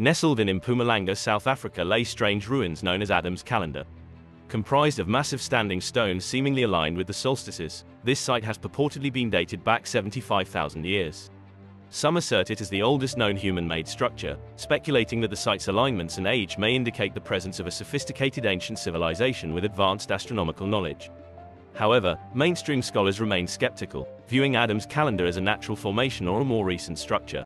Nestled in Mpumalanga, South Africa lay strange ruins known as Adam's Calendar. Comprised of massive standing stones seemingly aligned with the solstices, this site has purportedly been dated back 75,000 years. Some assert it as the oldest known human-made structure, speculating that the site's alignments and age may indicate the presence of a sophisticated ancient civilization with advanced astronomical knowledge. However, mainstream scholars remain skeptical, viewing Adam's calendar as a natural formation or a more recent structure.